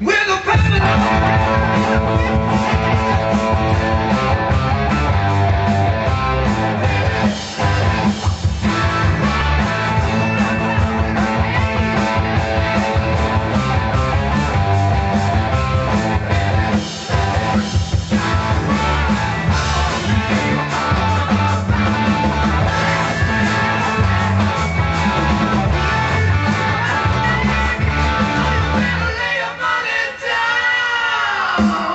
We're the Mama.